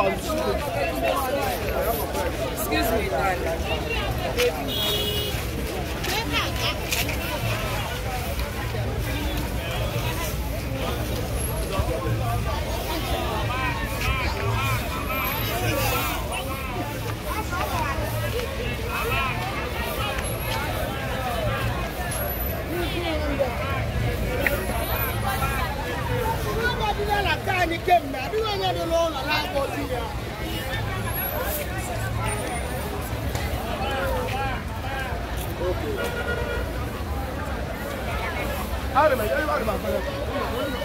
closed. Excuse me, Brenda. Yeah. ni kem na bi wa nya de lo na la ko ti ya Okay. Hadi, hadi.